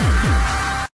Yeah.